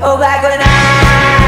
Oh, back when I